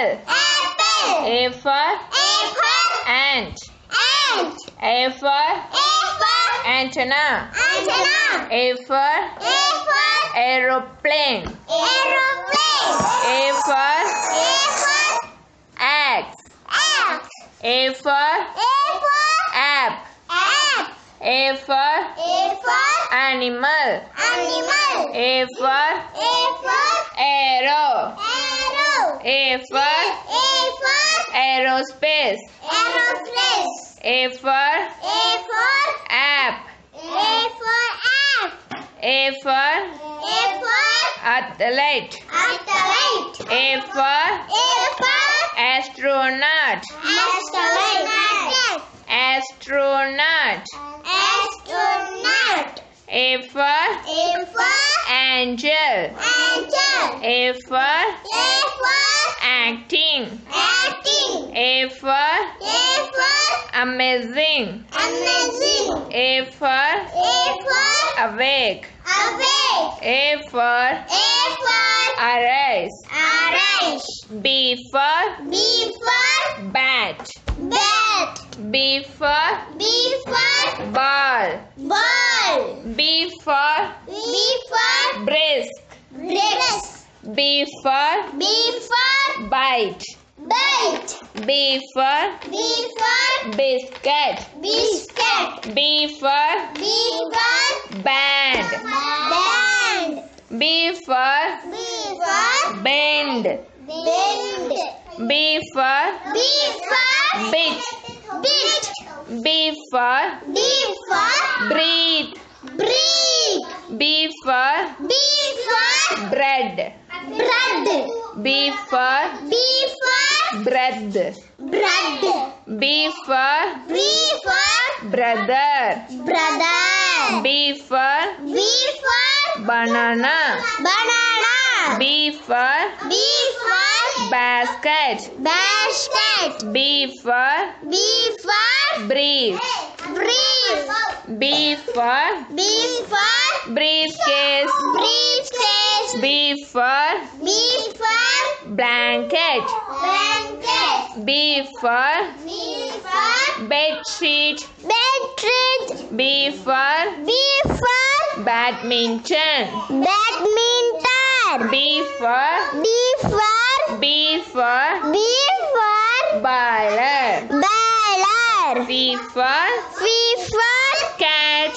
apple. apple. A for Apple. ant. Ant. A for Apple. antenna. Antenna. A for Apple. aeroplane. Aeroplane. A for axe. Axe. A for Apple. app. App. A for Apple. animal. Animal. A for Apple. arrow. Arrow. A for Apple. aerospace. Aeroplane. A for Apple. app. Apple. App. A for Apple. athlete. Athlete. A for Apple. astronaut. Astronaut. Astronaut. Astronaut. A for Apple. angel. Angel. A for Apple. acting. Acting. A for Apple. Amazing. Amazing. A for Apple. awake. Awake. A for Apple. arise. Arise. B for B for bat. bat. B for B for ball. ball. B for B for brisk. brisk. B for B for bite. Bite. B for B for biscuit. biscuit. B for B for band. band. B for B for bend. bend. B for B for bit. bit. B for B for breathe. breathe. B for B for bread. bread. B for bread. bread. B for B for brother. brother. B for B for banana. banana. B for B for basket. basket. B for B for brief. brief. B for B for briefcase. briefcase. B for B for blanket. blanket. B for B for bed sheet. bed sheet. B for B for badminton. badminton. B for B for B for B for baller. baller. C for C for cat.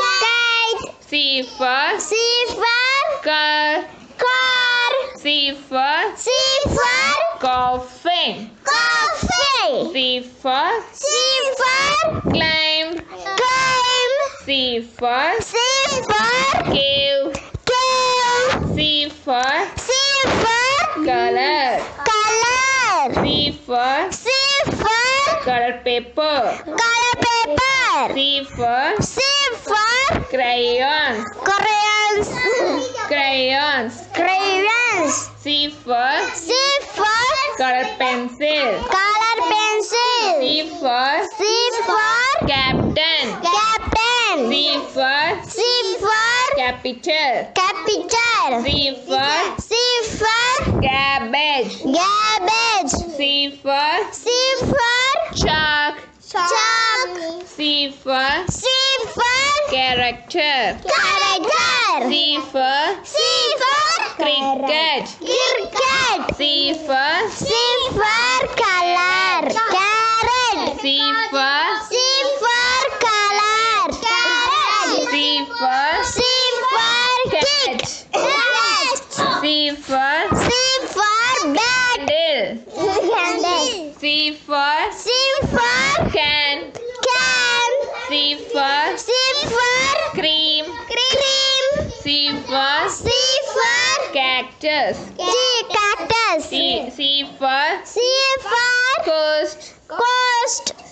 kite. C for C for car. car. C for C for coffin. C for C for climb. climb. C for C for cave. cave. C for C for color. color. C for C for color paper. color paper. C for C for crayons. crayons. Crayons. crayons. C for C for color pencil. color pencil. C for C for captain. captain. C for C for capital. capital. C for C for cabbage. cabbage. C for C for chalk. chalk. C for C for character. character. C for C for cricket. cricket. C for C for C for C for color. Carrot. C for C for cat. cat. C for C for bat. candle. Candle. C for C for can. can. C for C for cream. cream. C for C for cactus. Cactus. C for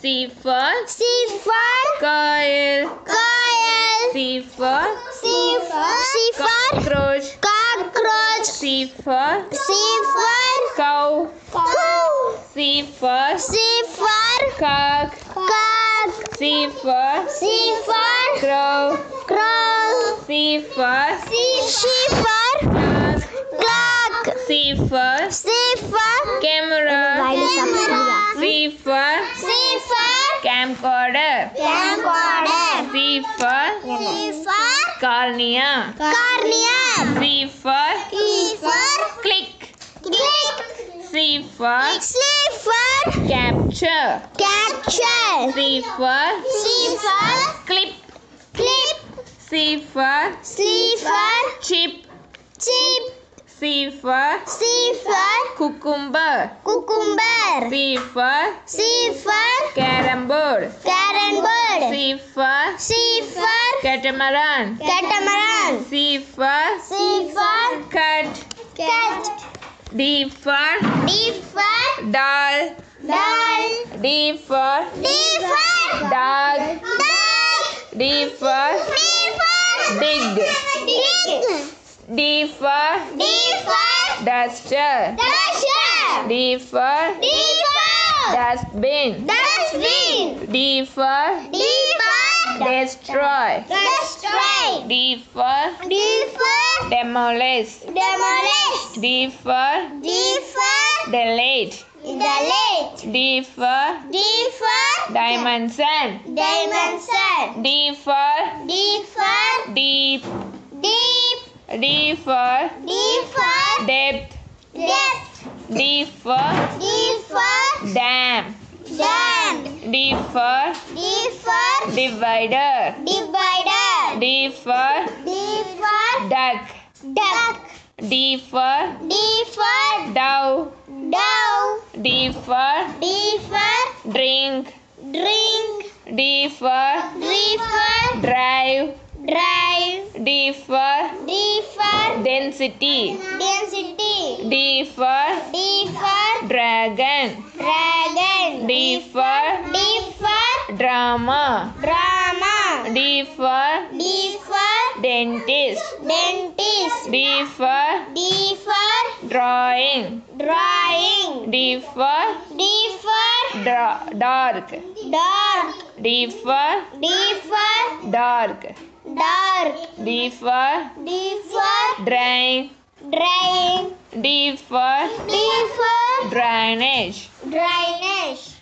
C for C for coil. coil. C for C for C for cockroach. cockroach. C for C for cow. cow. C for C for cock. cock. C for C for crow. crow. C for C she for clock. C for C for camera. Camera. C for camcorder. camcorder. C for C for cornea. cornea. C for E for click. click. C for C for capture. capture. C for C for clip. clip. C for C for chip. chip. C for C for cucumber. cucumber. C for C for carrom board. carrom board. C for C for catamaran. catamaran. C for C for cat. cat. D for D for doll. doll. D for D for dog. dog. D for D for dig. dig. D for D for duster. duster. D for D for dustbin. dustbin. D for D for destroy. destroy. D for D for demolish. demolish. D for D for delete. delete. D for D for dimension. dimension. D for D for deep. deep. D for D for depth. depth. D for D for dam. dam. D for D for divider. divider. D for D for duck. duck. D for D for dove. dove. D for D for drink. drink. D for D for drive. Drive. D for D for density. density. D for D for dragon. dragon. D for D for drama. drama. D for D for dentist. dentist. D for D for drawing. drawing. D for D for dra- dark. dark. D for D for dark. Dark. D for D for drain. drying. D for D for drainage. drainage.